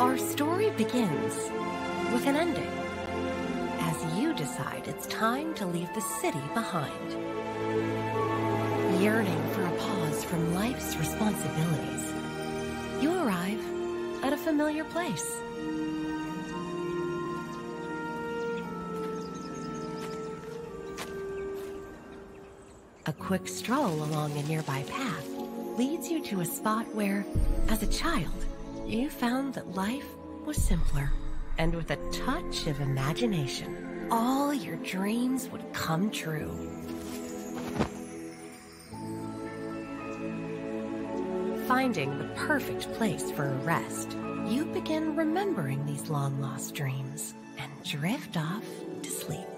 Our story begins with an ending as you decide it's time to leave the city behind. Yearning for a pause from life's responsibilities, you arrive at a familiar place. A quick stroll along a nearby path leads you to a spot where, as a child, you found that life was simpler. And with a touch of imagination, all your dreams would come true. Finding the perfect place for a rest, you begin remembering these long lost dreams and drift off to sleep.